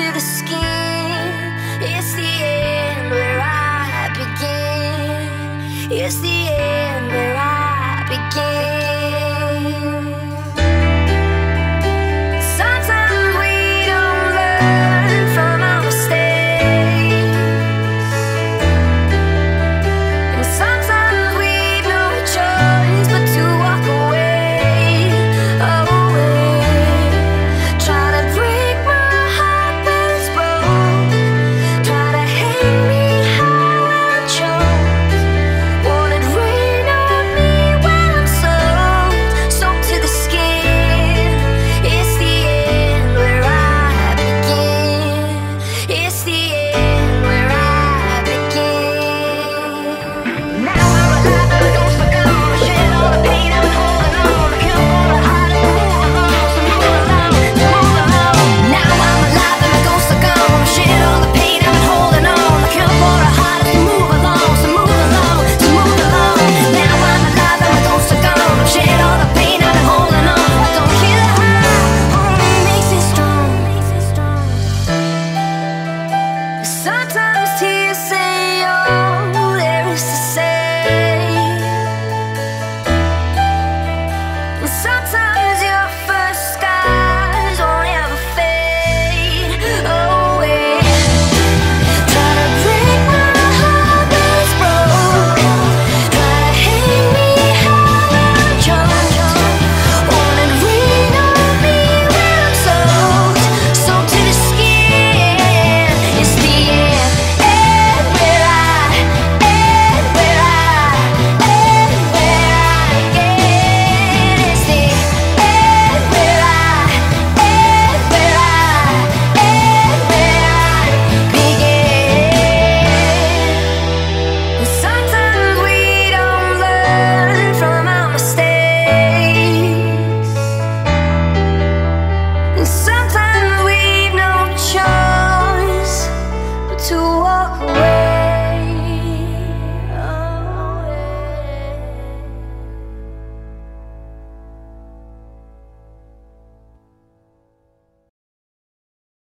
to the skin. It's the end where I begin. It's the end where I begin.